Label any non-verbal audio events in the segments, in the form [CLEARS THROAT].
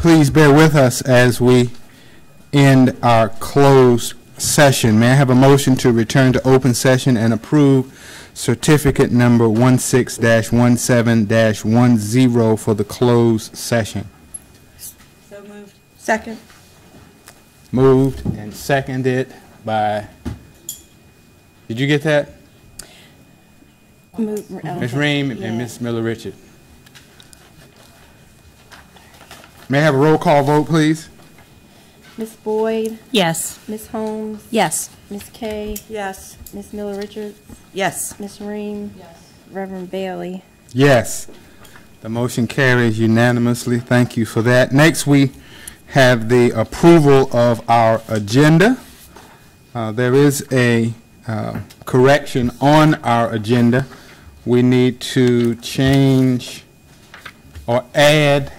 please bear with us as we end our closed session. May I have a motion to return to open session and approve certificate number 16-17-10 for the closed session? So moved. Second. Moved and seconded by, did you get that? Move- uh, Ms. Ream yeah. and Ms. Miller May I have a roll call vote, please? Ms. Boyd, Yes. Ms. Holmes, Yes. Ms. Kay, Yes. Ms. Miller Richards, Yes. Ms. Ream. Yes. Reverend Bailey. Yes. The motion carries unanimously. Thank you for that. Next, we have the approval of our agenda. Uh, There is a uh, correction on our agenda. We need to change or add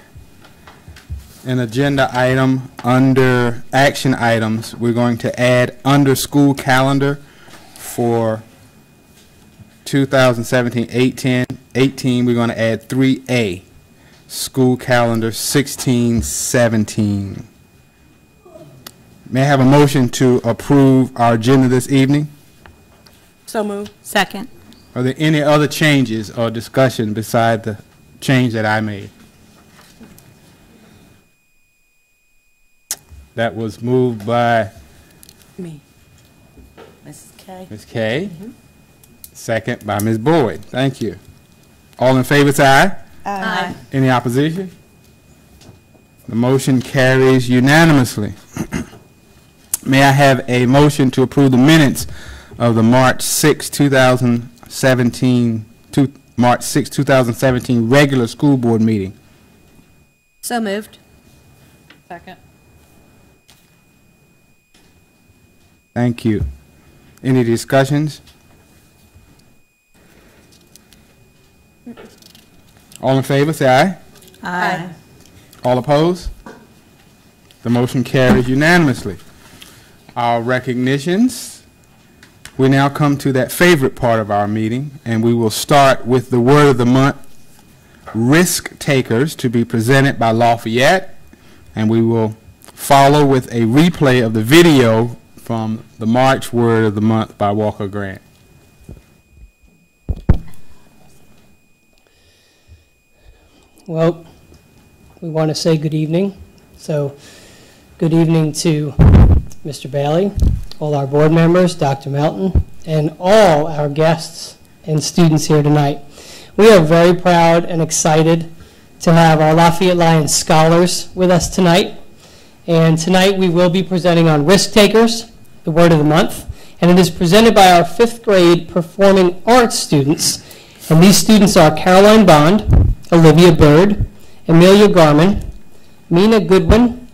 an agenda item under action items. We're going to add under school calendar for 2017-18, 18, we're going to add 3A, school calendar 16-17. May I have a motion to approve our agenda this evening? So moved. Second. Are there any other changes or discussion beside the change that I made? That was moved by Me. Mrs. K. Ms. Kay, second by Ms. Boyd. Thank you. All in favor, say aye. Aye. Any opposition? The motion carries unanimously. [CLEARS THROAT] May I have a motion to approve the minutes of the March 6, 2017, to- March 6, 2017 regular school board meeting? So moved. Second. Thank you. Any discussions? All in favor, say aye. Aye. All opposed? The motion carries unanimously. Our recognitions, we now come to that favorite part of our meeting, and we will start with the word of the month, Risk Takers, to be presented by Lafayette, and we will follow with a replay of the video from the March Word of the Month by Walker Grant. Well, we want to say good evening. So, good evening to Mr. Bailey, all our board members, Dr. Melton, and all our guests and students here tonight. We are very proud and excited to have our Lafayette Lions scholars with us tonight. And tonight we will be presenting on Risk Takers, the word of the month. And it is presented by our fifth grade performing arts students. And these students are Caroline Bond, Olivia Bird, Amelia Garman, Mina Goodwin,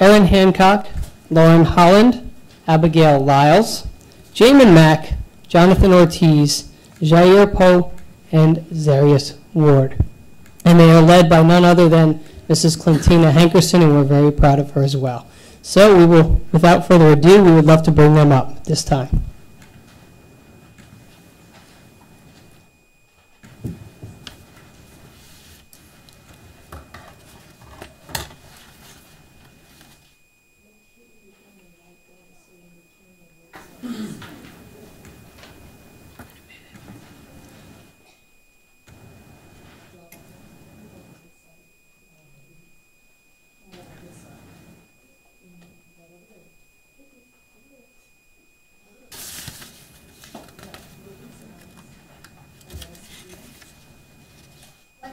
Erin Hancock, Lauren Holland, Abigail Lyles, Jamin Mack, Jonathan Ortiz, Jair Poe, and Zarius Ward. And they are led by none other than Mrs. Clintina Hankerson, and we're very proud of her as well. So we will, without further ado, we would love to bring them up this time.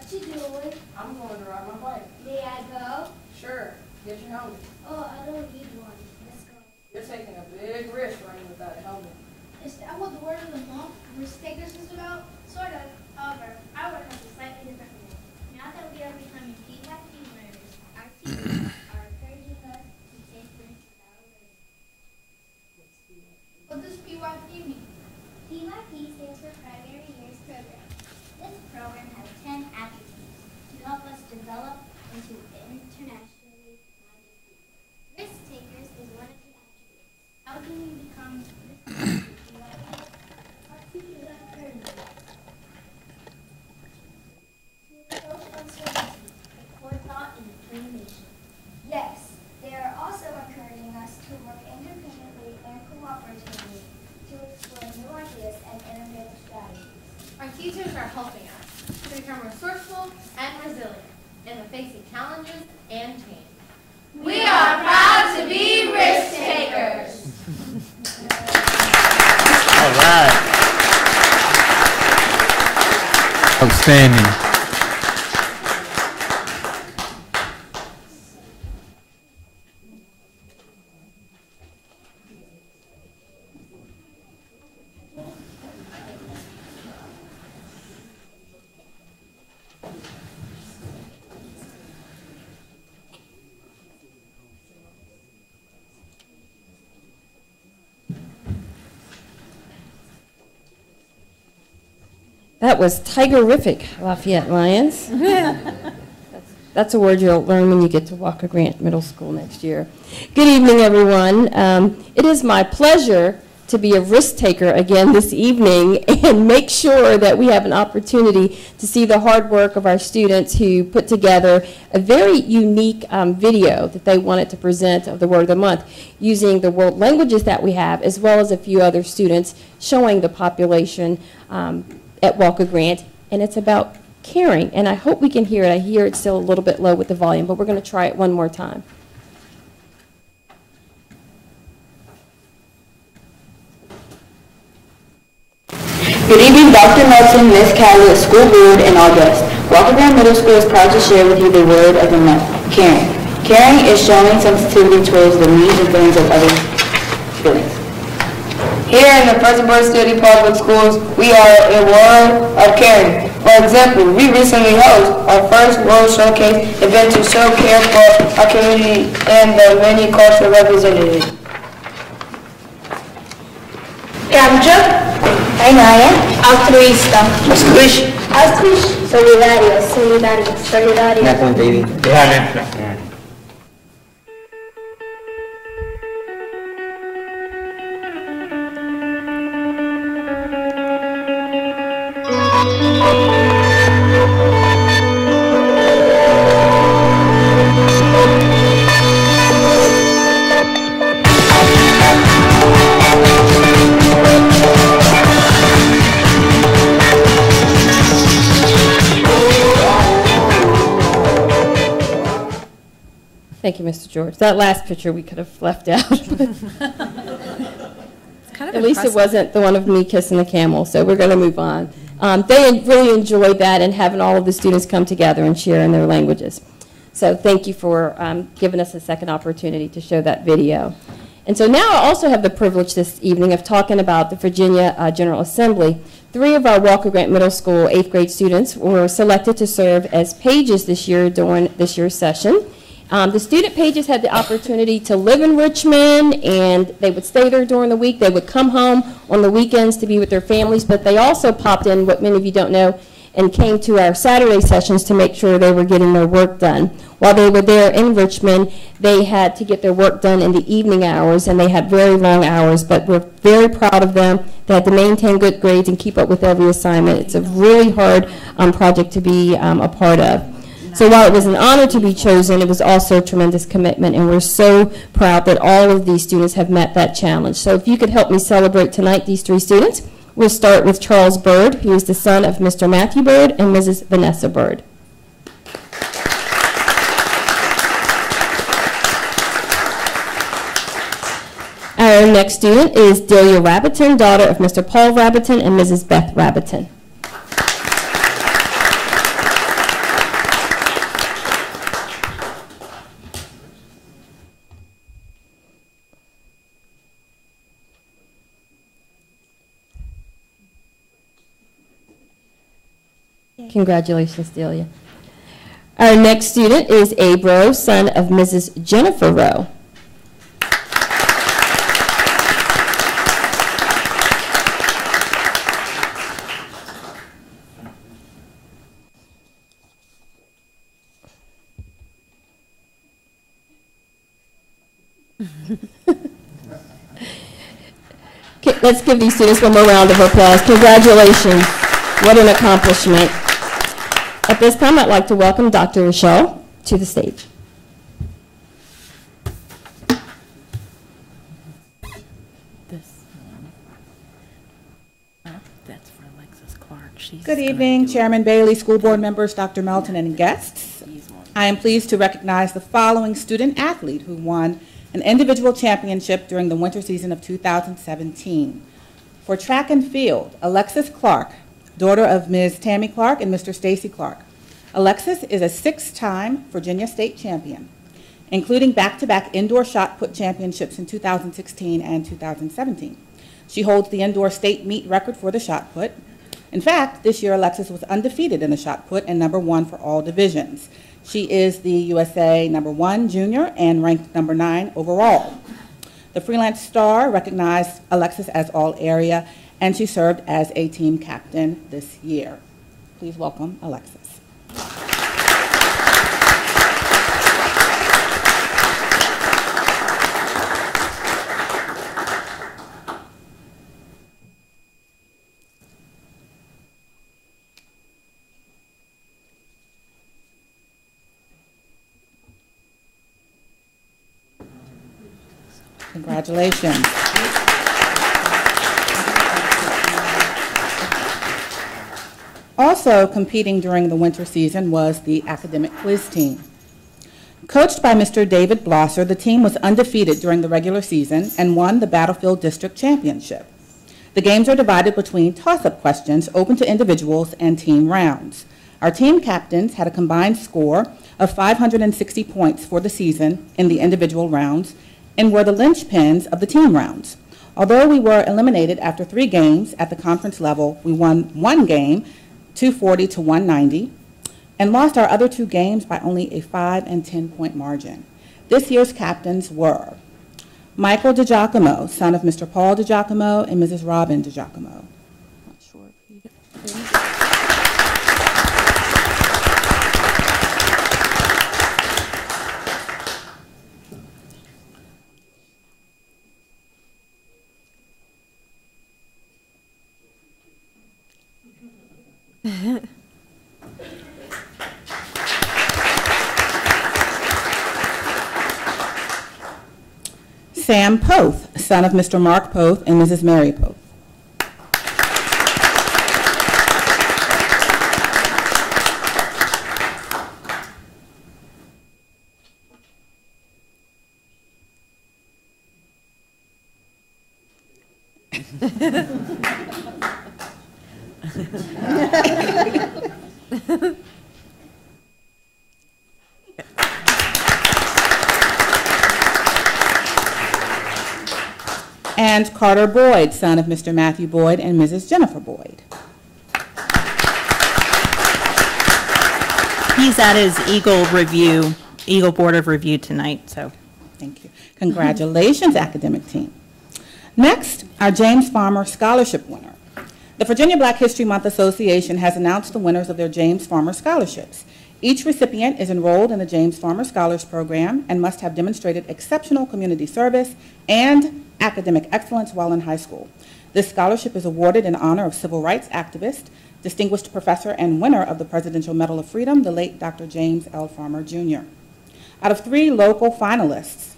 What you doing? I'm going to ride my bike. May I go? Sure. Get your helmet. Oh, I don't need one. Let's go. You're taking a big risk running without a helmet. Is that what the word of the month, risk takers, is about? Sort of. However, our work has a slightly different meaning. Now that we are becoming PYP learners, our teachers are encouraging us to take risks with our learning. What does PYP mean? PYP stands for Primary Years Program. This program has 10 attributes to help us develop into internationally minded people. Risk takers is one of the attributes. How can we become risk takers? Our teachers have earned it. resourceful, and resilient in the face of challenges and change. We are proud to be risk takers. All right. Outstanding. That was Tigerific, Lafayette Lions. That's- [LAUGHS] That's a word you'll learn when you get to Walker Grant Middle School next year. Good evening, everyone. Um, It is my pleasure to be a risk taker again this evening and make sure that we have an opportunity to see the hard work of our students who put together a very unique um, video that they wanted to present of the Word of the Month using the world languages that we have as well as a few other students showing the population um, at Walker Grant, and it's about caring. And I hope we can hear it. I hear it's still a little bit low with the volume, but we're going to try it one more time. Good evening, Dr. Melton, Ms. Callett, School Board, and all guests. Walker Grant Middle School is proud to share with you the word of the month, caring. Caring is showing sensitivity towards the needs and feelings of others'. Here in the Fredericksburg City Public Schools, we are a world of caring. For example, we recently hosted our first World Showcase event to show care for our community and the many cultural representatives. Cambio, Ainaya, altruista. Squish. Altruista. Solidario, solidario, solidario. Thank you, Mr. George. That last picture we could have left out. [LAUGHS] Kind of At least it wasn't the one of me kissing the camel, so we're going to move on. Um, They really enjoyed that and having all of the students come together and share in their languages. So thank you for um, giving us a second opportunity to show that video. And so now I also have the privilege this evening of talking about the Virginia uh, General Assembly. Three of our Walker Grant Middle School eighth grade students were selected to serve as pages this year during this year's session. Um, the student pages had the opportunity to live in Richmond, and they would stay there during the week. They would come home on the weekends to be with their families, but they also popped in, what many of you don't know, and came to our Saturday sessions to make sure they were getting their work done. While they were there in Richmond, they had to get their work done in the evening hours, and they had very long hours, but we're very proud of them. They had to maintain good grades and keep up with every assignment. It's a really hard um, project to be um, a part of. So while it was an honor to be chosen, it was also a tremendous commitment, and we're so proud that all of these students have met that challenge. So if you could help me celebrate tonight these three students, we'll start with Charles Bird, who is the son of Mr. Matthew Bird and Mrs. Vanessa Bird. Our next student is Delia Rabbiton, daughter of Mr. Paul Rabbiton and Mrs. Beth Rabbiton. Congratulations, Delia. Our next student is Abe Rowe, son of Mrs. Jennifer Rowe. [LAUGHS] Let's give these students one more round of applause. Congratulations. What an accomplishment. At this time, I'd like to welcome Dr. Rochelle to the stage. This one. Well, That's for Alexis Clark. She's Good evening, Chairman Bailey, school board members, Dr. Melton, and guests. I am pleased to recognize the following student athlete who won an individual championship during the winter season of 2017. For track and field, Alexis Clark, daughter of Ms. Tammy Clark and Mr. Stacy Clark. Alexis is a six-time Virginia state champion, including back-to-back indoor shot put championships in 2016 and 2017. She holds the indoor state meet record for the shot put. In fact, this year Alexis was undefeated in the shot put and number one for all divisions. She is the USA number one junior and ranked number nine overall. The Freelance Star recognized Alexis as all area, and she served as a team captain this year. Please welcome Alexis. Congratulations. Also competing during the winter season was the academic quiz team. Coached by Mr. David Blosser, the team was undefeated during the regular season and won the Battlefield District Championship. The games are divided between toss-up questions open to individuals and team rounds. Our team captains had a combined score of 560 points for the season in the individual rounds and were the linchpins of the team rounds. Although we were eliminated after three games at the conference level, we won one game, 240 to 190, and lost our other two games by only a 5 and 10 point margin. This year's captains were Michael DiGiacomo, son of Mr. Paul DiGiacomo and Mrs. Robin DiGiacomo. Not sure Sam Poth, son of Mr. Mark Poth and Mrs. Mary Poth. And Carter Boyd, son of Mr. Matthew Boyd and Mrs. Jennifer Boyd. He's at his Eagle review, Eagle Board of Review tonight, so. Thank you. Congratulations, academic team. Next, our James Farmer Scholarship winner. The Virginia Black History Month Association has announced the winners of their James Farmer Scholarships. Each recipient is enrolled in the James Farmer Scholars Program and must have demonstrated exceptional community service and academic excellence while in high school. This scholarship is awarded in honor of civil rights activist, distinguished professor and winner of the Presidential Medal of Freedom, the late Dr. James L. Farmer, Jr. Out of three local finalists,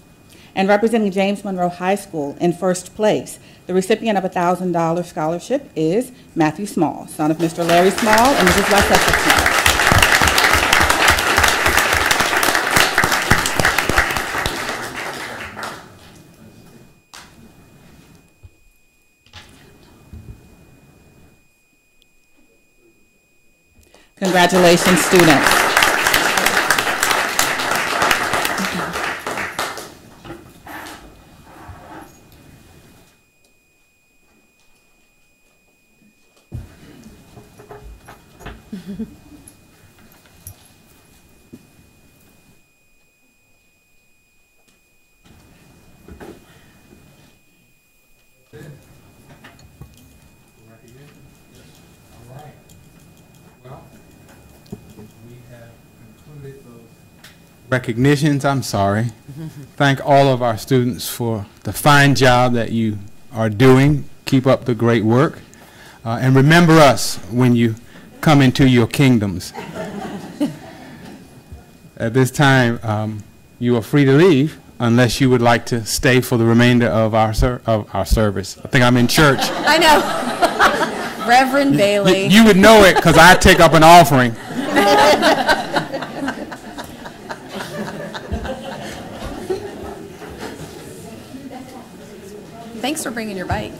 and representing James Monroe High School in first place, the recipient of a $1,000 scholarship is Matthew Small, son of Mr. Larry Small and Mrs. Westchester Small. Congratulations, students. Recognitions, I'm sorry. Thank all of our students for the fine job that you are doing. Keep up the great work. Uh, and remember us when you come into your kingdoms. [LAUGHS] At this time, um, you are free to leave unless you would like to stay for the remainder of our, ser- of our service. I think I'm in church. [LAUGHS] I know. Reverend Bailey. You would know it because I take up an offering. [LAUGHS] Thanks for bringing your bike.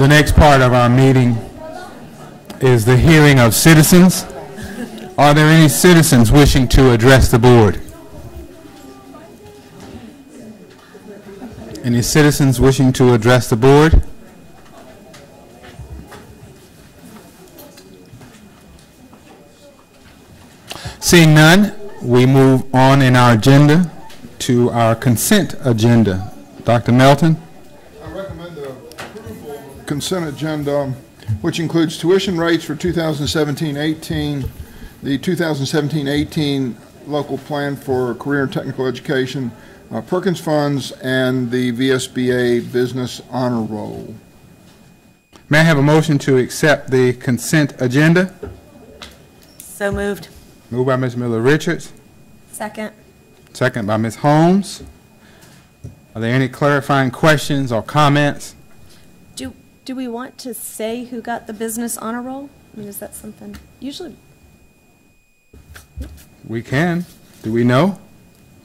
The next part of our meeting is the hearing of citizens. Are there any citizens wishing to address the board? Any citizens wishing to address the board? Seeing none, we move on in our agenda to our consent agenda. Dr. Melton? I recommend the approval of consent agenda, which includes tuition rates for 2017-18, the 2017-18 local plan for career and technical education, uh, Perkins funds, and the VSBA business honor roll. May I have a motion to accept the consent agenda? So moved. Moved by Ms. Miller Richards, Second. second by Ms. Holmes. Are there any clarifying questions or comments? Do, do we want to say who got the business honor roll? I mean, is that something, usually, We can. Do we know?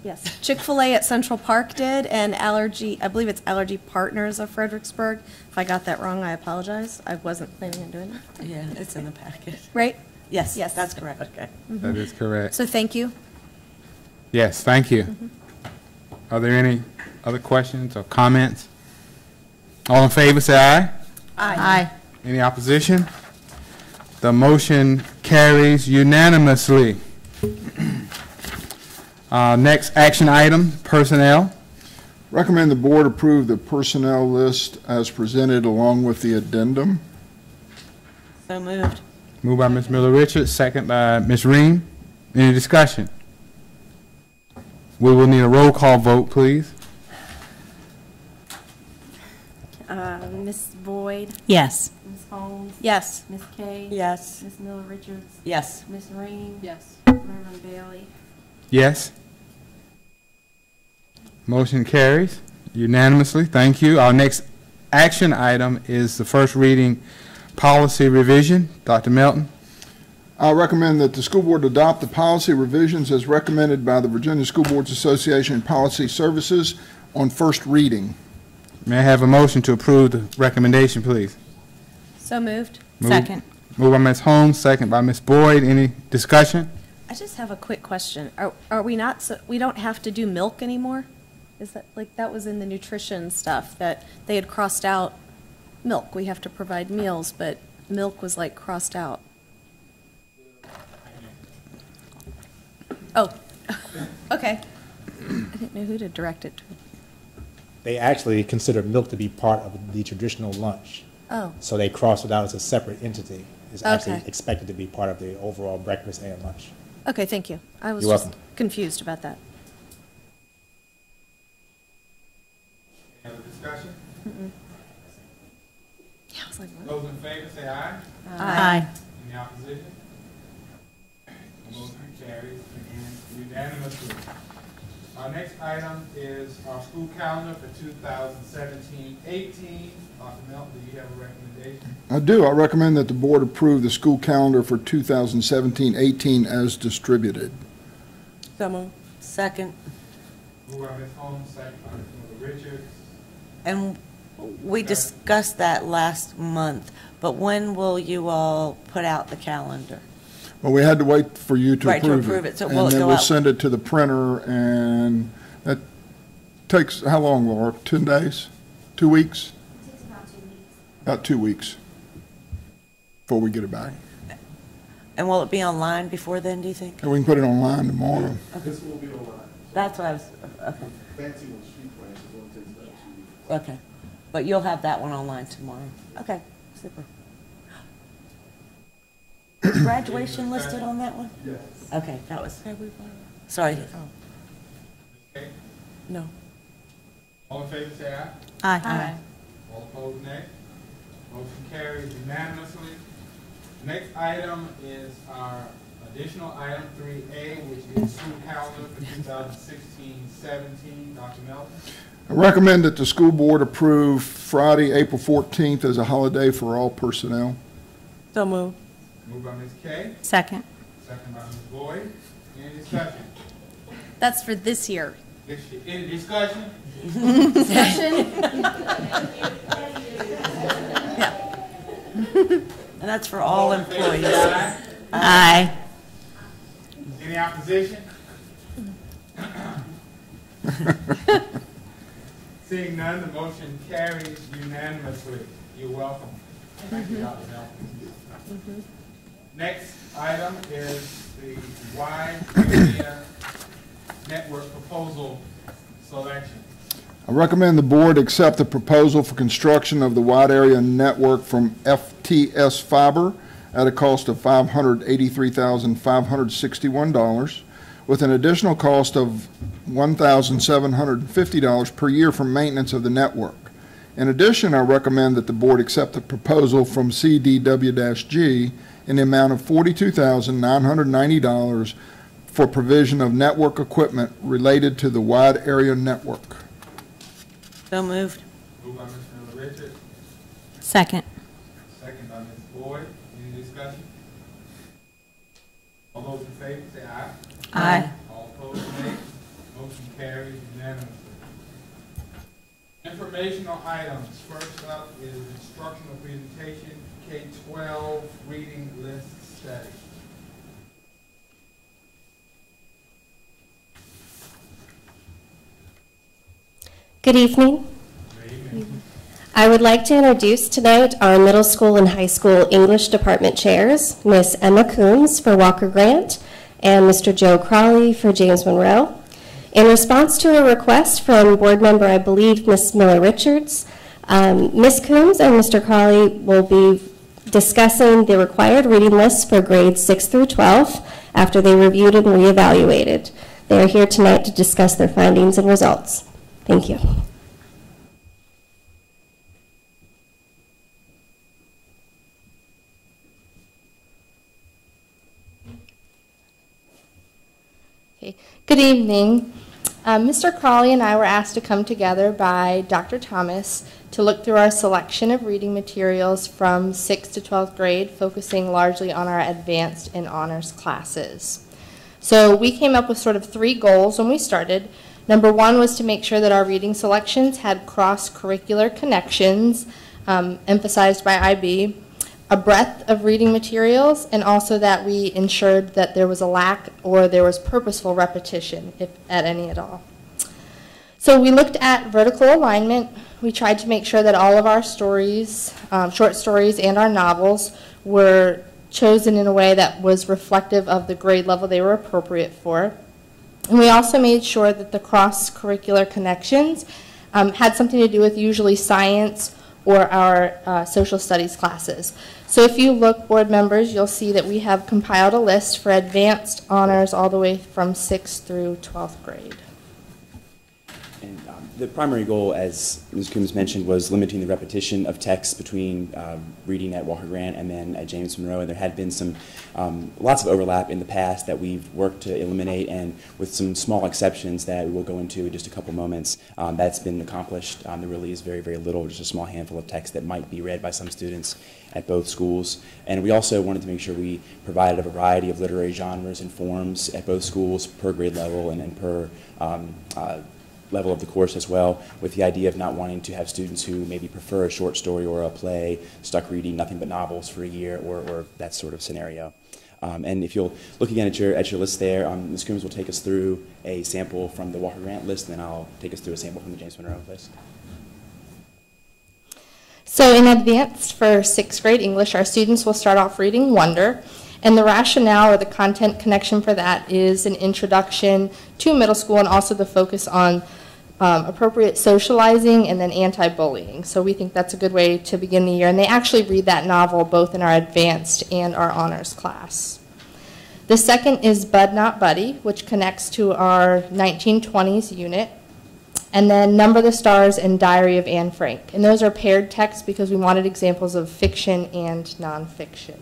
yes. Chick-fil-A at Central Park did, and Allergy, I believe it's Allergy Partners of Fredericksburg. If I got that wrong, I apologize. I wasn't planning on doing that. Yeah, it's in the packet. Right? Yes, Yes. that's correct. Okay. Mm-hmm. That is correct. So thank you. Yes, thank you. Mm-hmm. Are there any other questions or comments? All in favor, say aye. Aye. Any opposition? The motion carries unanimously. [CLEARS THROAT] Uh, Next action item, personnel. Recommend the board approve the personnel list as presented along with the addendum. So moved. Moved by Ms. Miller Richards, second by Ms. Ream. Any discussion? We will need a roll call vote, please. Uh, Ms. Boyd, Yes. Ms. Holmes, Yes. Ms. Kay, Yes. Ms. Miller Richards, Yes. Ms. Ream, Yes. Reverend Bailey. Yes. Motion carries unanimously. Thank you. Our next action item is the first reading policy revision. Dr. Melton? I recommend that the school board adopt the policy revisions as recommended by the Virginia School Boards Association Policy Services on first reading. May I have a motion to approve the recommendation, please? So moved. Moved- Moved by Ms. Holmes, second by Ms. Boyd. Any discussion? I just have a quick question. Are, are we not, so- we don't have to do milk anymore? Is that, like, that was in the nutrition stuff, that they had crossed out milk. We have to provide meals, but milk was like crossed out. Oh, [LAUGHS] okay. I didn't know who to direct it to. They actually consider milk to be part of the traditional lunch. Oh, So they cross it out as a separate entity. It's actually expected to be part of the overall breakfast and lunch. okay, thank you. I was You're just welcome. confused about that. Any other discussion? Yeah, I was like, what? Those in favor, say aye. Aye. Any opposition? Motion carries unanimously. Our next item is our school calendar for 2017-18. Dr. Melton, do you have a recommendation? I do. I recommend that the board approve the school calendar for 2017-18 as distributed. So moved. Second. Moved by Ms. Holmes, second by Ms. Richards. And we discussed that last month, but when will you all put out the calendar? Well, we had to wait for you to Right, to approve it. approve it. So will it And then go we'll out- send it to the printer, and that takes, how long, Laura? 10 days? Two weeks? Takes about two weeks. About two weeks before we get it back. And will it be online before then, do you think? And we can put it online tomorrow. This will be online. That's what I was, okay, Fancy one, street plans, is going to about two weeks. okay. But you'll have that one online tomorrow. Okay, super. Is graduation listed on that one? Yes. Okay, that was, sorry. Okay. No. All in favor, say aye. Aye. All opposed, nay. Motion carries unanimously. Next item is our additional item three A, which is school calendar for 2016-17. Dr. Melton? I recommend that the school board approve Friday, April 14th as a holiday for all personnel. So moved. Moved by Ms. Kay, Second. second by Ms. Boyd. Any discussion? That's for this year. Dis- Any discussion? [LAUGHS] Yeah. And that's for all in favor, say employees. aye. Aye. Any opposition? [LAUGHS] Seeing none, the motion carries unanimously. You're welcome. Thank you, Dr. Melton. Mm-hmm. Next item is the wide area network proposal selection. I recommend the board accept the proposal for construction of the wide area network from FTS Fiber at a cost of $583,561, with an additional cost of $1,750 per year for maintenance of the network. In addition, I recommend that the board accept the proposal from CDW-G in the amount of $42,990 for provision of network equipment related to the wide area network. So moved. Moved by Ms. Miller Richards, Second. second by Ms. Boyd. Any discussion? All those in favor, say aye. Aye. All opposed, nay. Motion carries unanimously. Informational items. First up is instructional presentation, K-12 reading list study. Good evening. I would like to introduce tonight our middle school and high school English department chairs, Miss Emma Coombs for Walker Grant and Mr. Joe Crawley for James Monroe. In response to a request from board member, I believe, Miss Miller Richards, um, Ms. Coombs and Mr. Crawley will be discussing the required reading lists for grades 6 through 12 after they reviewed and reevaluated. They are here tonight to discuss their findings and results. Thank you. Okay. Good evening. Um, Mr. Crawley and I were asked to come together by Dr. Thomas to look through our selection of reading materials from 6th to 12th grade, focusing largely on our advanced and honors classes. So we came up with sort of three goals when we started. Number one was to make sure that our reading selections had cross-curricular connections, um, emphasized by IB, a breadth of reading materials, and also that we ensured that there was a lack or there was purposeful repetition, if at any at all. So we looked at vertical alignment. We tried to make sure that all of our stories, um, short stories, and our novels were chosen in a way that was reflective of the grade level they were appropriate for. And we also made sure that the cross-curricular connections um, had something to do with usually science or our uh, social studies classes. So if you look, board members, you'll see that we have compiled a list for advanced honors all the way from 6th through 12th grade. The primary goal, as Ms. Coombs mentioned, was limiting the repetition of text between um, reading at Walker Grant and then at James Monroe. And there had been some, um, lots of overlap in the past that we've worked to eliminate, and with some small exceptions that we'll go into in just a couple moments, um, that's been accomplished. Um, there really is very, very little, just a small handful of text that might be read by some students at both schools. And we also wanted to make sure we provided a variety of literary genres and forms at both schools per grade level and, and per um, uh, level of the course as well, with the idea of not wanting to have students who maybe prefer a short story or a play stuck reading nothing but novels for a year or, or that sort of scenario. Um, and if you'll look again at your, at your list there, um, Ms. Coombs will take us through a sample from the Walker Grant list, and then I'll take us through a sample from the James Monroe list. So in advance for sixth grade English, our students will start off reading Wonder. And the rationale or the content connection for that is an introduction to middle school and also the focus on um, appropriate socializing and then anti-bullying. So we think that's a good way to begin the year. And they actually read that novel both in our advanced and our honors class. The second is Bud Not Buddy, which connects to our 1920s unit. And then Number the Stars and Diary of Anne Frank. And those are paired texts because we wanted examples of fiction and nonfiction.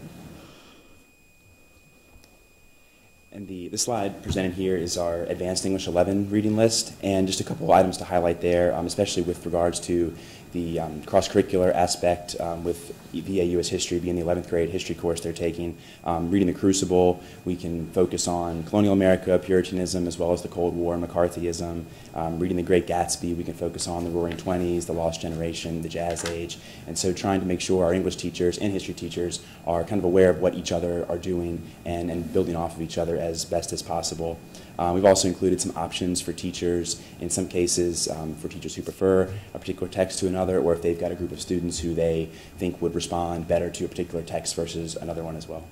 And the, the slide presented here is our Advanced English 11 reading list, and just a couple of items to highlight there, um, especially with regards to the um, cross-curricular aspect um, with VA U.S. History being the 11th grade history course they're taking. Um, reading the Crucible, we can focus on colonial America, Puritanism, as well as the Cold War McCarthyism. Um, reading The Great Gatsby, we can focus on the Roaring Twenties, the Lost Generation, the Jazz Age, and so trying to make sure our English teachers and history teachers are kind of aware of what each other are doing and, and building off of each other as best as possible. Uh, we've also included some options for teachers, in some cases um, for teachers who prefer a particular text to another, or if they've got a group of students who they think would respond better to a particular text versus another one as well.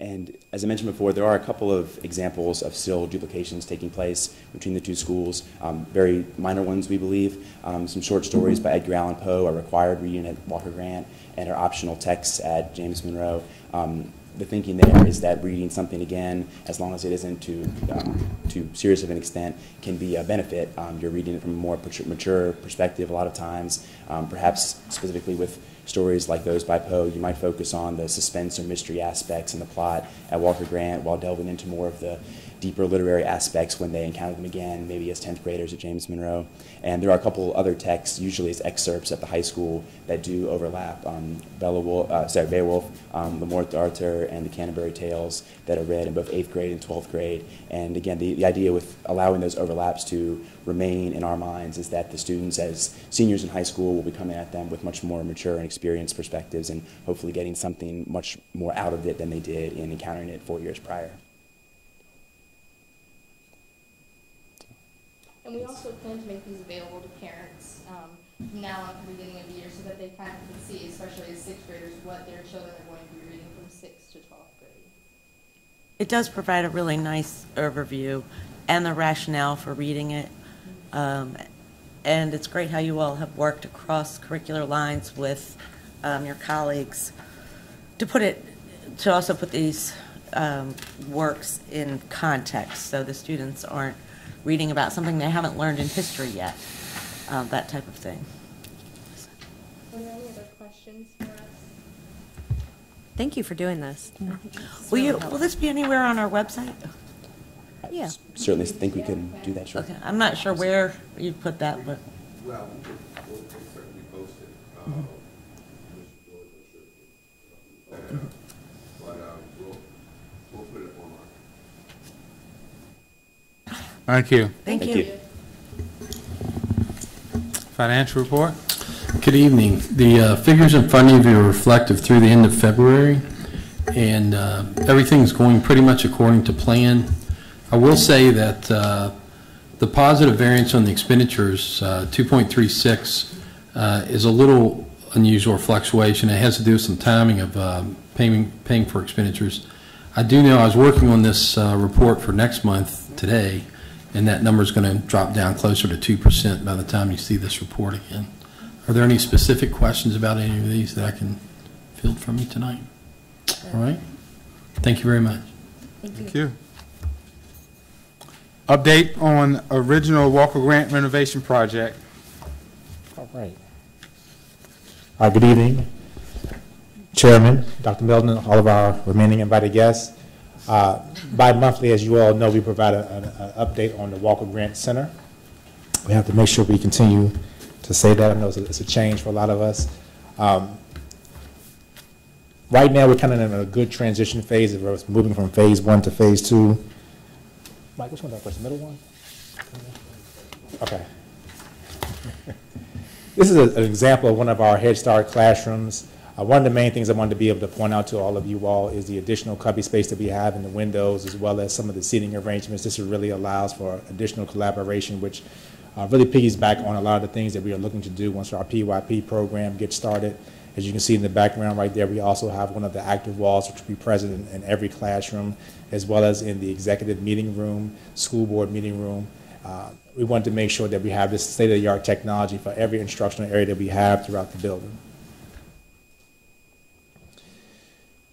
And as I mentioned before, there are a couple of examples of still duplications taking place between the two schools, um, very minor ones, we believe. Um, some short stories by Edgar Allan Poe are required reading at Walker Grant and are optional texts at James Monroe. Um, the thinking there is that reading something again, as long as it isn't too um, too serious of an extent, can be a benefit. Um, you're reading it from a more mature perspective a lot of times, um, perhaps specifically with stories like those by Poe, you might focus on the suspense or mystery aspects in the plot at Walker Grant while delving into more of the deeper literary aspects when they encounter them again, maybe as 10th graders at James Monroe. And there are a couple other texts, usually as excerpts at the high school, that do overlap. Um, Bella Wolf, uh, sorry, Beowulf, um, Le Morte d'Arthur, and the Canterbury Tales that are read in both 8th grade and 12th grade. And again, the, the idea with allowing those overlaps to remain in our minds is that the students, as seniors in high school, will be coming at them with much more mature and experienced perspectives and hopefully getting something much more out of it than they did in encountering it four years prior. And we also plan to make these available to parents um, from now on to the beginning of the year so that they kind of can see, especially as sixth graders, what their children are going to be reading from sixth to 12th grade. It does provide a really nice overview and the rationale for reading it. Um, and it's great how you all have worked across curricular lines with um, your colleagues to put it, to also put these um, works in context so the students aren't reading about something they haven't learned in history yet, uh, that type of thing. Are there any other questions for us? Thank you for doing this. Will you, will this be anywhere on our website? Yeah. Certainly think we can do that, sure. Okay, I'm not sure where you put that, but. Well, we could, we'll we'll certainly post it. uh, Mm-hmm. uh, But, uh, we'll, we'll put it online. Thank you. Thank Thank you. you. Financial report? Good evening. The uh, figures in front of you are reflective through the end of February, and uh, everything's going pretty much according to plan. I will say that uh, the positive variance on the expenditures, uh, 2.36, uh, is a little unusual fluctuation. It has to do with some timing of um, paying, paying for expenditures. I do know I was working on this uh, report for next month today, and that number is going to drop down closer to 2% by the time you see this report again. Are there any specific questions about any of these that I can field from you tonight? All right. Thank you very much. Thank you. Update on original Walker Grant renovation project. All right. Uh, Good evening, Chairman, Dr. Melton, and all of our remaining invited guests. Uh, Bi-monthly, as you all know, we provide an update on the Walker Grant Center. We have to make sure we continue to say that. I know it's a- it's a change for a lot of us. Um, Right now, we're kind of in a good transition phase, of us moving from phase one to phase two. Mike, which one's that first, the middle one? Okay. [LAUGHS] This is a- an example of one of our Head Start classrooms. Uh, One of the main things I wanted to be able to point out to all of you all is the additional cubby space that we have in the windows, as well as some of the seating arrangements. This really allows for additional collaboration, which uh, really piggybacks on a lot of the things that we are looking to do once our PYP program gets started. As you can see in the background right there, we also have one of the active walls, which will be present in- in every classroom, as well as in the executive meeting room, school board meeting room. Uh, We wanted to make sure that we have this state-of-the-art technology for every instructional area that we have throughout the building.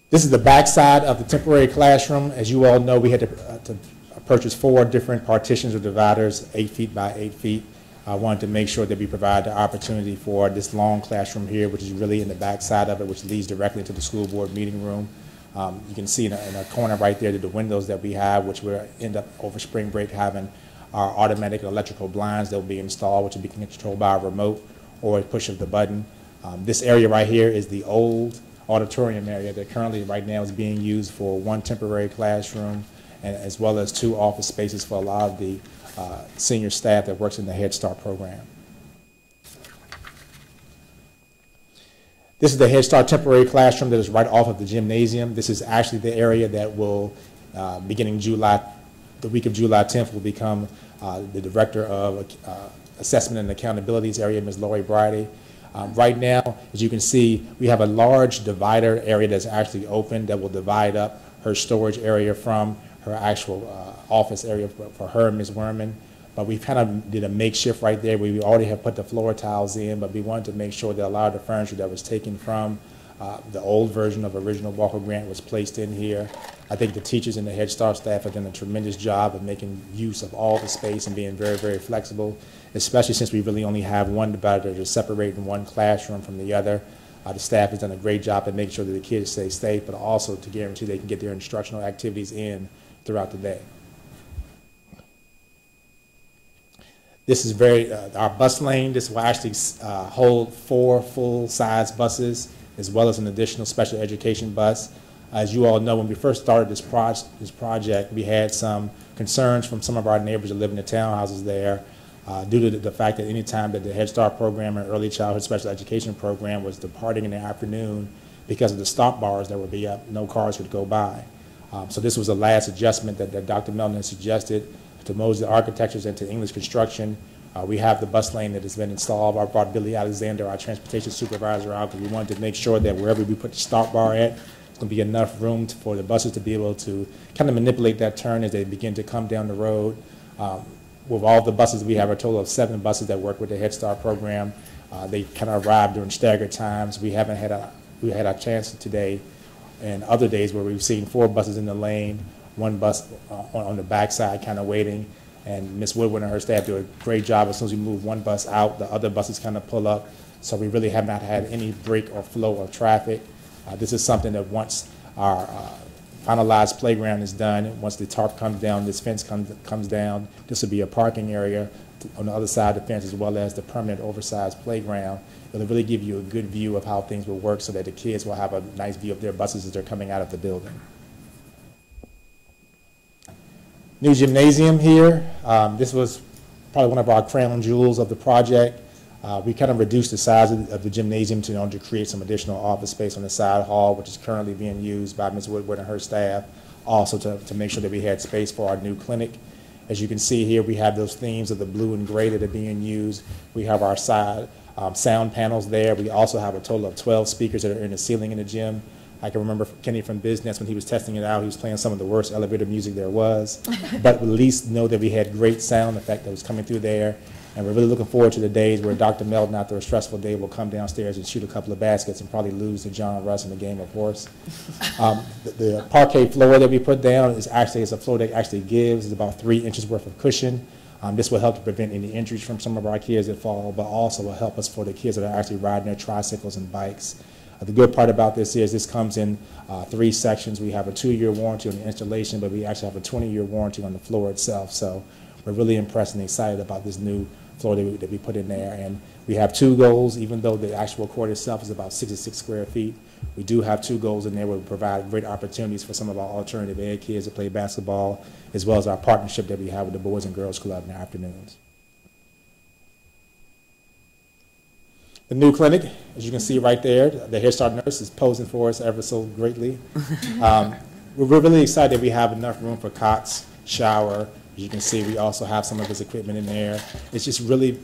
This is the backside of the temporary classroom. As you all know, we had to, uh, to purchase four different partitions or dividers, eight feet by eight feet. I wanted to make sure that we provide the opportunity for this long classroom here, which is really in the backside of it, which leads directly to the school board meeting room. Um, you can see in a, in a corner right there the windows that we have, which will end up over spring break having our automatic electrical blinds that will be installed, which will be controlled by a remote or a push of the button. Um, this area right here is the old auditorium area that currently right now is being used for one temporary classroom and as well as two office spaces for a lot of the uh, senior staff that works in the Head Start program. This is the Head Start temporary classroom that is right off of the gymnasium. This is actually the area that will, uh, beginning July, the week of July 10th, will become uh, the Director of uh, Assessment and Accountabilities area, Ms. Lori Bridie. Um, Right now, as you can see, we have a large divider area that's actually open that will divide up her storage area from her actual uh, office area for for her and Ms. Werman. But we kind of did a makeshift right there. We already have put the floor tiles in, but we wanted to make sure that a lot of the furniture that was taken from uh, the old version of original Walker Grant was placed in here. I think the teachers and the Head Start staff have done a tremendous job of making use of all the space and being very, very flexible, especially since we really only have one divider to separate in one classroom from the other. Uh, the staff has done a great job at making sure that the kids stay safe, but also to guarantee they can get their instructional activities in throughout the day. This is very, uh, our bus lane, this will actually uh, hold four full-size buses, as well as an additional special education bus. As you all know, when we first started this, proj this project, we had some concerns from some of our neighbors that live in the townhouses there uh, due to the, fact that any time that the Head Start program and early childhood special education program was departing in the afternoon because of the stop bars that would be up, no cars could go by. Um, so this was the last adjustment that, that Dr. Melton suggested to Moseley Architectures and to English Construction. Uh, we have the bus lane that has been installed. I brought Billy Alexander, our transportation supervisor, out because we wanted to make sure that wherever we put the stop bar at, there's going to be enough room to, for the buses to be able to kind of manipulate that turn as they begin to come down the road. Um, with all the buses, we have a total of seven buses that work with the Head Start program. Uh, they kind of arrive during staggered times. We haven't had a we had a chance today and other days where we've seen four buses in the lane, one bus uh, on, on the backside kind of waiting. And Ms. Woodward and her staff do a great job. As soon as we move one bus out, the other buses kind of pull up. So we really have not had any break or flow of traffic. Uh, this is something that once our uh, finalized playground is done, once the tarp comes down, this fence comes, comes down, this will be a parking area on the other side of the fence as well as the permanent oversized playground. It'll really give you a good view of how things will work so that the kids will have a nice view of their buses as they're coming out of the building. New gymnasium here. Um, this was probably one of our crown jewels of the project. Uh, we kind of reduced the size of the, of the gymnasium to, in order to create some additional office space on the side hall, which is currently being used by Ms. Woodward and her staff, also to, to make sure that we had space for our new clinic. As you can see here, we have those themes of the blue and gray that are being used. We have our side um, sound panels there. We also have a total of 12 speakers that are in the ceiling in the gym. I can remember Kenny from Business when he was testing it out, he was playing some of the worst elevator music there was. [LAUGHS] but at least know that we had great sound effect that it was coming through there. And we're really looking forward to the days where Dr. Melton, after a stressful day, will come downstairs and shoot a couple of baskets and probably lose to John Russ in a game of horse. [LAUGHS] Um, the, the parquet floor that we put down is actually is a floor that actually gives is about three inches worth of cushion. Um, this will help to prevent any injuries from some of our kids that fall, but also will help us for the kids that are actually riding their tricycles and bikes. Uh, the good part about this is this comes in uh, three sections. We have a two-year warranty on the installation, but we actually have a 20-year warranty on the floor itself. So we're really impressed and excited about this new floor that we, that we put in there. And we have two goals, even though the actual court itself is about 66 square feet. We do have two goals in there where we provide great opportunities for some of our alternative ed kids to play basketball, as well as our partnership that we have with the Boys and Girls Club in the afternoons. The new clinic, as you can see right there, the Head Start nurse is posing for us ever so greatly. [LAUGHS] Um, we're really excited that we have enough room for cots, shower. As you can see, we also have some of this equipment in there. It's just really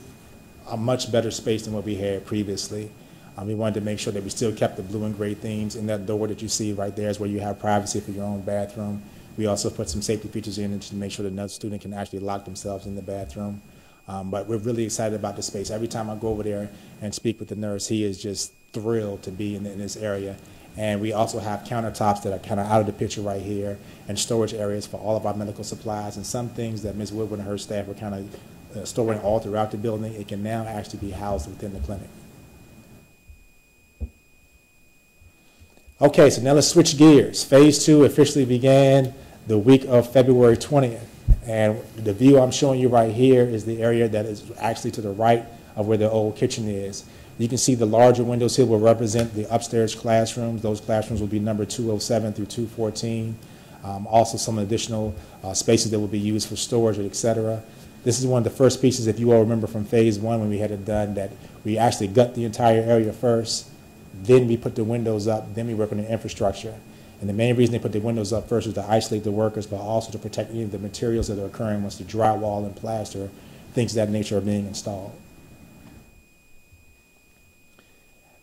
a much better space than what we had previously. Um, we wanted to make sure that we still kept the blue and gray themes. In that door that you see right there is where you have privacy for your own bathroom. We also put some safety features in to make sure that no student can actually lock themselves in the bathroom. Um, but we're really excited about the space. Every time I go over there and speak with the nurse, he is just thrilled to be in, in this area. And we also have countertops that are kind of out of the picture right here and storage areas for all of our medical supplies and some things that Ms. Woodward and her staff were kind of uh, storing all throughout the building. It can now actually be housed within the clinic. Okay, so now let's switch gears. Phase two officially began the week of February 20th. And the view I'm showing you right here is the area that is actually to the right of where the old kitchen is. You can see the larger windows here will represent the upstairs classrooms. Those classrooms will be number 207 through 214. Um, also some additional uh, spaces that will be used for storage, et cetera. This is one of the first pieces, if you all remember from phase one when we had it done, that we actually gut the entire area first, then we put the windows up, then we work on the infrastructure. And the main reason they put the windows up first was to isolate the workers, but also to protect any of the materials that are occurring once the drywall and plaster, things of that nature are being installed.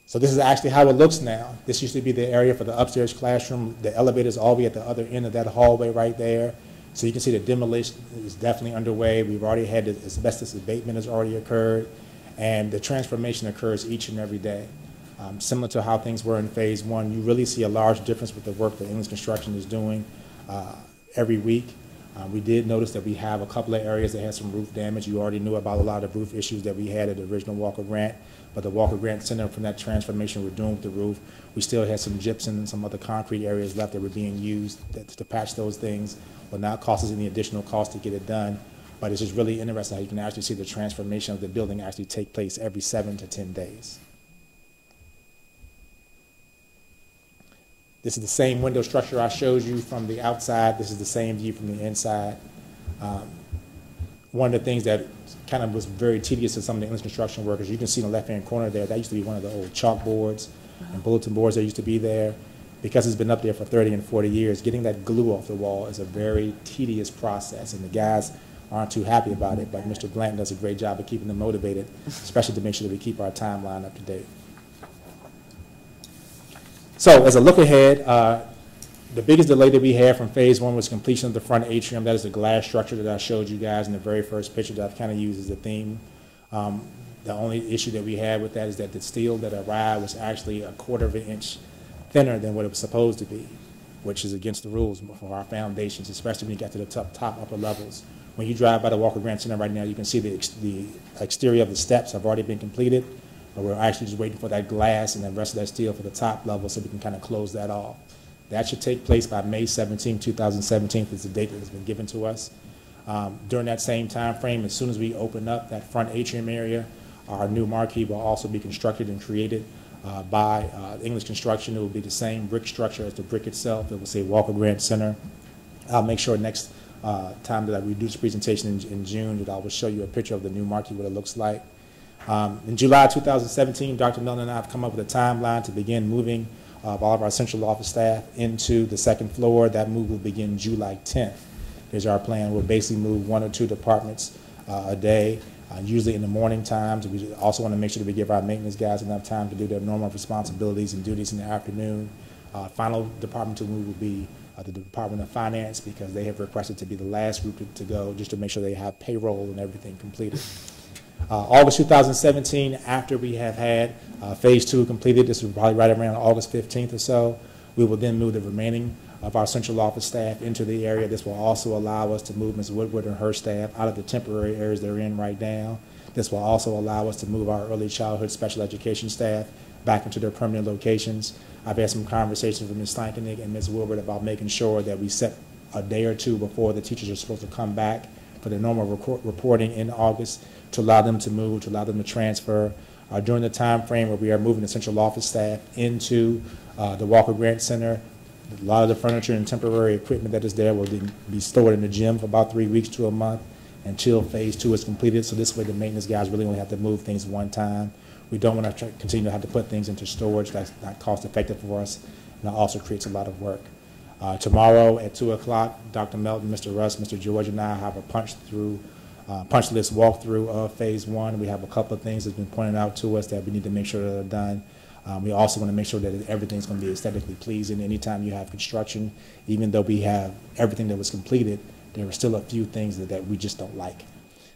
So this is actually how it looks now. This used to be the area for the upstairs classroom. The elevator is all the way at the other end of that hallway right there. So you can see the demolition is definitely underway. We've already had the asbestos abatement has already occurred, and the transformation occurs each and every day. Um, similar to how things were in phase one, you really see a large difference with the work that English Construction is doing uh, every week. Uh, we did notice that we have a couple of areas that had some roof damage. You already knew about a lot of roof issues that we had at the original Walker Grant, but the Walker Grant Center from that transformation we're doing with the roof, we still had some gypsum and some other concrete areas left that were being used that, to patch those things. Will not cost us any additional cost to get it done, but it's just really interesting how you can actually see the transformation of the building actually take place every seven to 10 days. This is the same window structure I showed you from the outside. This is the same view from the inside. Um, one of the things that kind of was very tedious to some of the English construction workers, you can see in the left-hand corner there, that used to be one of the old chalkboards and bulletin boards that used to be there. Because it's been up there for 30 and 40 years, getting that glue off the wall is a very tedious process, and the guys aren't too happy about it, but Mr. Blanton does a great job of keeping them motivated, [LAUGHS] especially to make sure that we keep our timeline up to date. So as a look ahead, uh, the biggest delay that we had from phase one was completion of the front atrium. That is the glass structure that I showed you guys in the very first picture that I've kind of used as a theme. Um, the only issue that we had with that is that the steel that arrived was actually a quarter of an inch thinner than what it was supposed to be, which is against the rules for our foundations, especially when you get to the top, top upper levels. When you drive by the Walker Grant Center right now, you can see the, ex the exterior of the steps have already been completed. But we're actually just waiting for that glass and the rest of that steel for the top level so we can kind of close that off. That should take place by May 17, 2017 is the date that has been given to us. Um, during that same time frame, as soon as we open up that front atrium area, our new marquee will also be constructed and created uh, by uh, English Construction. It will be the same brick structure as the brick itself. It will say Walker Grant Center. I'll make sure next uh, time that we do this presentation in, in June that I will show you a picture of the new marquee, what it looks like. Um, in July 2017, Dr. Milne and I have come up with a timeline to begin moving uh, all of our central office staff into the second floor. That move will begin July 10th. Here's our plan. We'll basically move one or two departments uh, a day, uh, usually in the morning times. We also want to make sure that we give our maintenance guys enough time to do their normal responsibilities and duties in the afternoon. Uh, final department to move will be uh, the Department of Finance because they have requested to be the last group to, to go just to make sure they have payroll and everything completed. Uh, August 2017, after we have had uh, Phase 2 completed, this is probably right around August 15th or so, we will then move the remaining of our central office staff into the area. This will also allow us to move Ms. Woodward and her staff out of the temporary areas they're in right now. This will also allow us to move our early childhood special education staff back into their permanent locations. I've had some conversations with Ms. Stankinik and Ms. Woodward about making sure that we set a day or two before the teachers are supposed to come back for their normal reporting in August to allow them to move, to allow them to transfer. Uh, during the time frame where we are moving the central office staff into uh, the Walker Grant Center, a lot of the furniture and temporary equipment that is there will be- stored in the gym for about three weeks to a month until phase two is completed. So this way, the maintenance guys really only have to move things one time. We don't want to continue to have to put things into storage. That's not cost effective for us, and it also creates a lot of work. Uh, tomorrow at two o'clock, Dr. Melton, Mr. Russ, Mr. George, and I have a punch through, uh, punch list walkthrough of phase one. We have a couple of things that's been pointed out to us that we need to make sure that are done. Um, we also want to make sure that everything's going to be aesthetically pleasing. Anytime you have construction, even though we have everything that was completed, there are still a few things that, that we just don't like.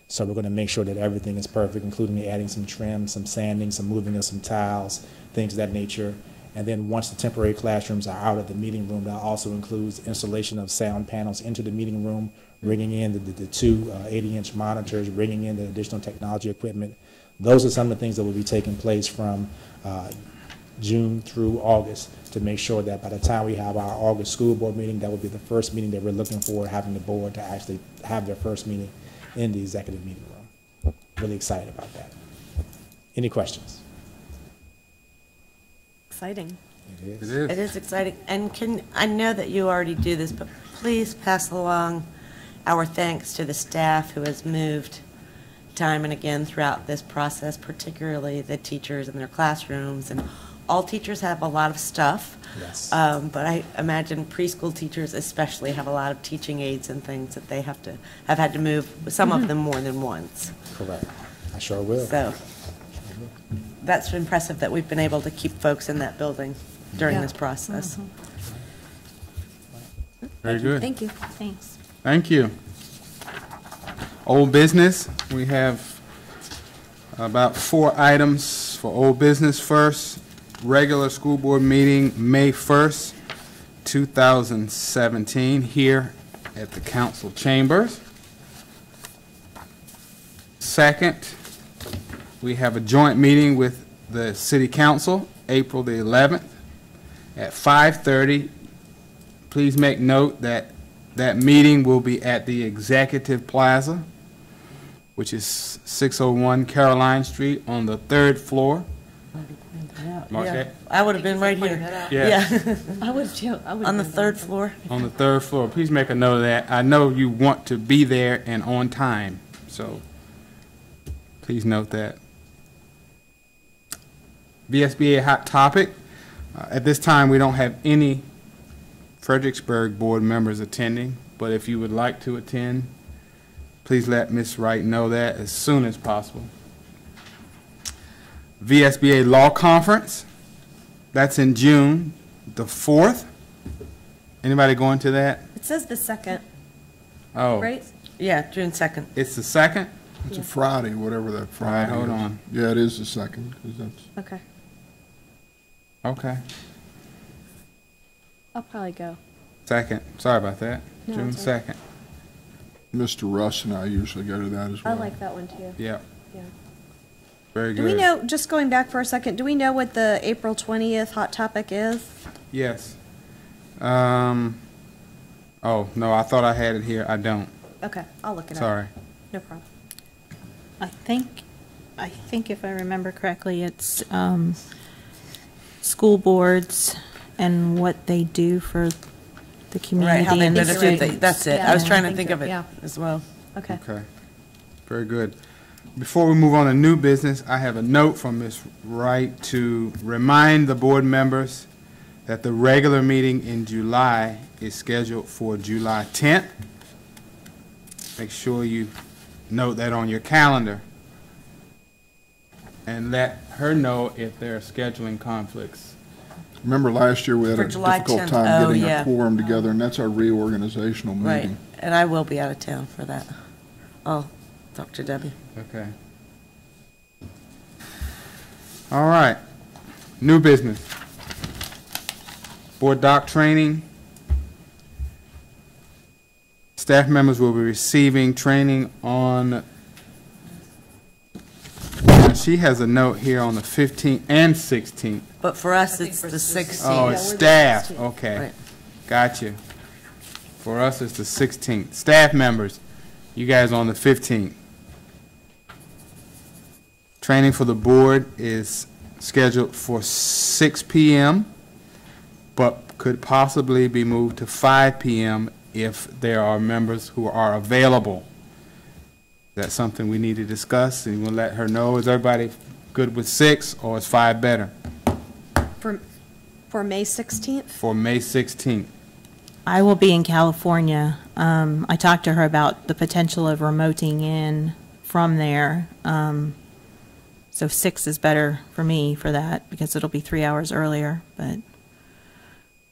So we're going to make sure that everything is perfect, including adding some trim, some sanding, some moving of some tiles, things of that nature. And then once the temporary classrooms are out of the meeting room, that also includes installation of sound panels into the meeting room, bringing in the, the, the two 80-inch monitors, bringing in the additional technology equipment. Those are some of the things that will be taking place from uh, June through August to make sure that by the time we have our August school board meeting, that will be the first meeting that we're looking for, having the board to actually have their first meeting in the executive meeting room. Really excited about that. Any questions? Exciting. It is. It is exciting. And can, I know that you already do this, but please pass along our thanks to the staff who has moved time and again throughout this process, particularly the teachers in their classrooms. And all teachers have a lot of stuff. Yes. Um, But I imagine preschool teachers especially have a lot of teaching aids and things that they have to, have had to move, some of Mhm. them more than once. Correct. I sure will. So that's impressive that we've been able to keep folks in that building during Yeah. this process. Uh-huh. Very good. Thank you. Thanks. Thank you. Old business, we have about four items for old business. First, regular school board meeting, May 1st, 2017, here at the council chambers. Second, we have a joint meeting with the city council, April the 11th, at 5:30 Please make note that that meeting will be at the Executive Plaza, which is 601 Caroline Street on the third floor. Mark Yeah, that? I would have been right here. Yeah. I would, On the third floor. On the third floor. Please make a note of that. I know you want to be there and on time, so please note that. VSBA Hot Topic. Uh, At this time, we don't have any Fredericksburg board members attending, but if you would like to attend, please let Ms. Wright know that as soon as possible. VSBA Law Conference, that's in June, the 4th. Anybody going to that? It says the second, Oh. right? Yeah, June 2nd. It's the 2nd? It's a Friday, whatever that Friday hold is. on. Yeah, it is the 2nd. Okay. Okay, I'll probably go. 2nd. Sorry about that. No, June it's all right. 2nd. Mr. Russ and I usually go to that as well. I well. like that one too. Yeah, Yeah. very good. Do we know, just going back for a second, do we know what the April 20th hot topic is? Yes. Um, oh, no, I thought I had it here. I don't. Okay, I'll look it up. Sorry. No problem. I think, I think if I remember correctly, it's um, school boards and what they do for the community. Right, how they and the administrate, the- students. that's it. Yeah. I was trying to think think of it yeah. as well. Okay. Okay. Very good. Before we move on to new business, I have a note from Ms. Wright to remind the board members that the regular meeting in July is scheduled for July 10th. Make sure you note that on your calendar. And let her know if there are scheduling conflicts. Remember last year, we had For a July difficult 10th. time Oh, getting yeah. a quorum together, and that's our reorganizational Right, meeting. and I will be out of town for that. I'll talk to Debbie. Okay. All right. New business. Board doc training. Staff members will be receiving training on, she has a note here on the 15th and 16th. But for us, it's the 16th. Oh, it's staff, okay. Got you. For us, it's the 16th. Staff members, you guys on the 15th. Training for the board is scheduled for 6 PM, but could possibly be moved to 5 PM if there are members who are available. That's something we need to discuss, and we'll let her know. Is everybody good with 6, or is 5 better For, for May 16th? for May 16th? I will be in California. Um, I talked to her about the potential of remoting in from there. Um, so six is better for me for that because it'll be three hours earlier. But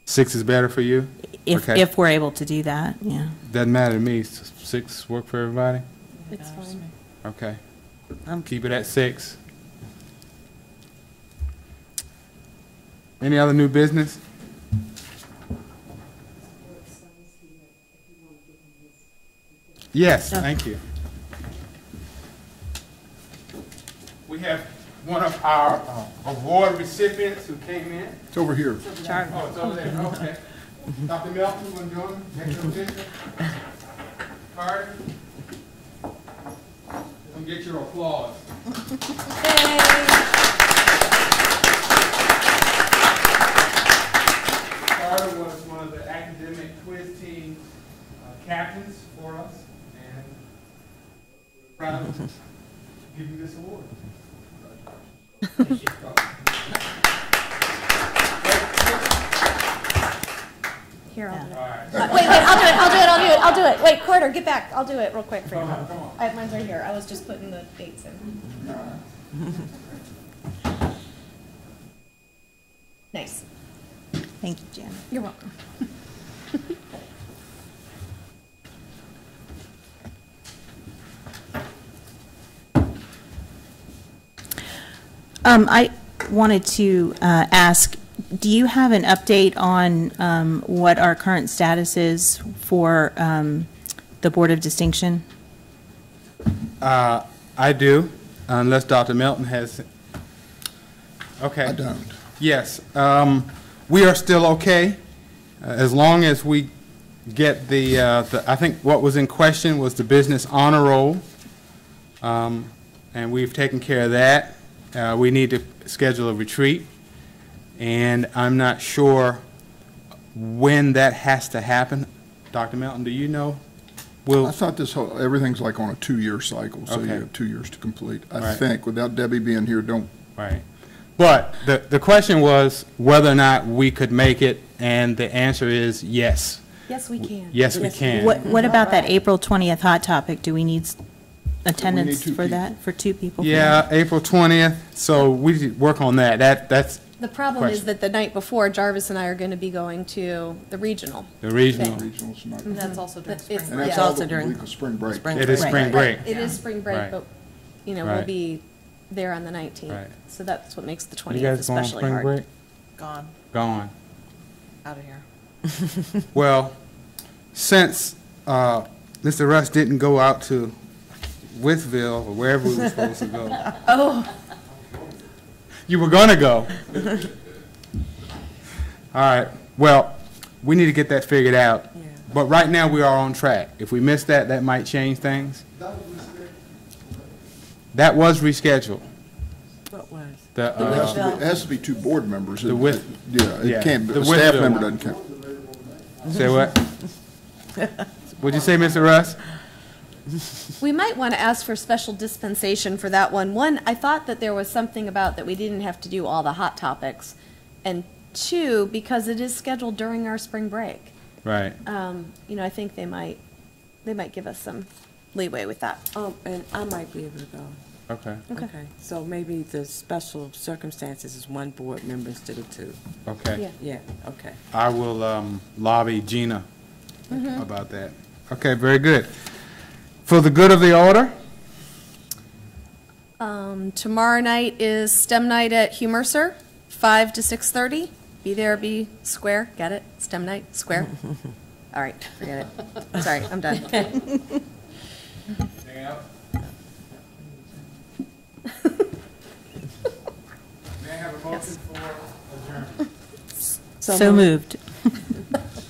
6 is better for you? if, Okay. if we're able to do that, yeah. Doesn't matter to me. Six work for everybody? It's fine. Okay. I'm Keep it at six. Any other new business? Yes, thank you. We have one of our uh, award recipients who came in. It's over here. Oh, it's over there, okay. Dr. Melton, you want to join me? Make your picture. Carter? Come get your applause. Carter was one of the academic quiz team uh, captains for us, and we're proud to give you this award. Here, I'll do it. right. Uh, Wait, wait, I'll do it, I'll do it, I'll do it, I'll do it. Wait, Carter, get back. I'll do it real quick for you. I have mine's right here. I was just putting the dates in. [LAUGHS] Nice. Thank you, Jen. You're welcome. [LAUGHS] Um, I wanted to uh, ask, do you have an update on um, what our current status is for um, the Board of Distinction? Uh, I do, unless Dr. Melton has. Okay. I don't. Yes, um, we are still okay, uh, as long as we get the, uh, the, I think what was in question was the business honor roll. Um, and we've taken care of that. Uh, we need to schedule a retreat, and I'm not sure when that has to happen. Dr. Melton, do you know? Will, I thought this whole, everything's like on a two-year cycle, so you Okay. have two years to complete. I Right. think, without Debbie being here, don't, Right. But the, the question was whether or not we could make it, and the answer is yes. Yes, we can. Yes, we can. What, what about that April 20th hot topic? Do we need s- attendance two for that, for two people? Yeah. April 20th, so we should work on that. That, that's The problem is Question. that the night before, Jarvis and I are going to be going to the regional. the regional. thing. regional's not. And That's also during spring And break. that's all the week of spring break. It is spring break. It is spring break, Right. but, you know, we'll Right. be there on the 19th. Right. So that's what makes the You 20th guys going on especially spring hard. break? Gone, Gone. out of here. [LAUGHS] Well, since uh, Mr. Russ didn't go out to Wytheville or wherever we were supposed to go, [LAUGHS] Oh. You were gonna go. [LAUGHS] All right, well, we need to get that figured out. But right now, we are on track. If we miss that, that might change things. That was rescheduled. What was? The, It has to uh, be, it has to be two board members. The It- with- Yeah, yeah, it can't, the a staff member doesn't count. Say what? [LAUGHS] What'd you say, Mr. Russ? We might want to ask for special dispensation for that one. One, I thought that there was something about that we didn't have to do all the hot topics. And two, because it is scheduled during our spring break. Right. Um, you know, I think they might, they might give us some leeway with that. Um, and I might be able to go. Okay. Okay. So maybe the special circumstances is one board member instead of two. Okay. Yeah, Yeah, okay. I will um, lobby Gina Mhm. about that. Okay, very good. For the good of the order, Um, Tomorrow night is STEM night at Hugh Mercer, 5 to 6:30. Be there, be square, get it? STEM night, square? [LAUGHS] All right, forget it. Sorry, I'm done. [LAUGHS] Anything else? [LAUGHS] May I have a motion for adjournment? So moved.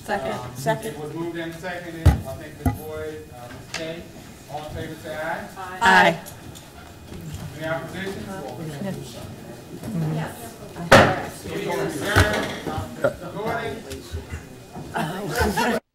Second, Um, second. It was moved and seconded, I think Ms. Boyd, uh, Ms. Kay, all in favor, say aye. Aye. Any opposition? Uh, Meeting Yes. [LAUGHS] [LAUGHS]